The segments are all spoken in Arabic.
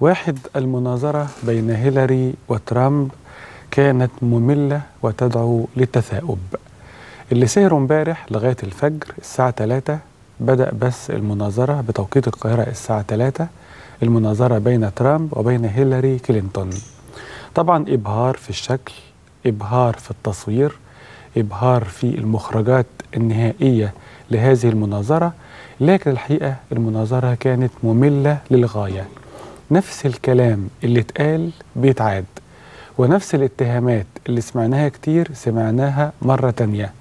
واحد المناظرة بين هيلاري وترامب كانت مملة وتدعو للتثاؤب. اللي سهروا امبارح لغاية الفجر الساعة 3 بدأ بس المناظرة بتوقيت القاهرة الساعة 3 المناظرة بين ترامب وبين هيلاري كلينتون. طبعا إبهار في الشكل إبهار في التصوير إبهار في المخرجات النهائية لهذه المناظرة لكن الحقيقة المناظرة كانت مملة للغاية. نفس الكلام اللي اتقال بيتعاد ونفس الاتهامات اللي سمعناها كتير سمعناها مرة تانية.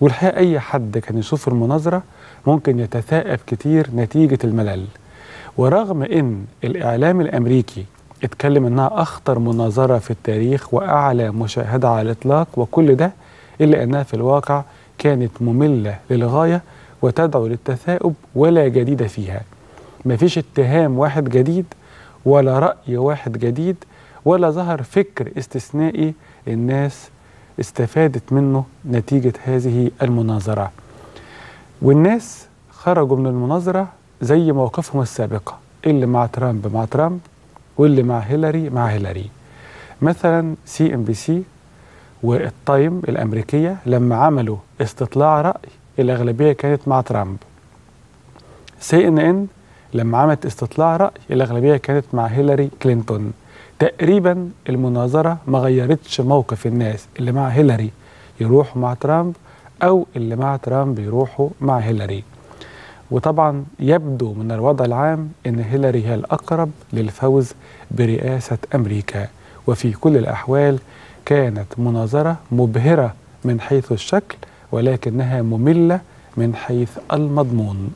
والحقيقة أي حد كان يشوف المناظرة ممكن يتثاءب كتير نتيجة الملل. ورغم أن الإعلام الأمريكي اتكلم أنها أخطر مناظرة في التاريخ وأعلى مشاهدة على الإطلاق وكل ده إلا أنها في الواقع كانت مملة للغاية وتدعو للتثاؤب ولا جديد فيها. مفيش اتهام واحد جديد ولا رأي واحد جديد ولا ظهر فكر استثنائي الناس استفادت منه نتيجة هذه المناظرة. والناس خرجوا من المناظرة زي مواقفهم السابقة اللي مع ترامب مع ترامب واللي مع هيلاري مع هيلاري. مثلا سي إن بي سي والتايم الأمريكية لما عملوا استطلاع رأي الأغلبية كانت مع ترامب. سي إن إن لما عملت استطلاع رأي الأغلبية كانت مع هيلاري كلينتون. تقريبا المناظرة ما غيرتش موقف الناس اللي مع هيلاري يروحوا مع ترامب أو اللي مع ترامب يروحوا مع هيلاري. وطبعا يبدو من الوضع العام أن هيلاري هي الأقرب للفوز برئاسة أمريكا. وفي كل الأحوال كانت مناظرة مبهرة من حيث الشكل ولكنها مملة من حيث المضمون.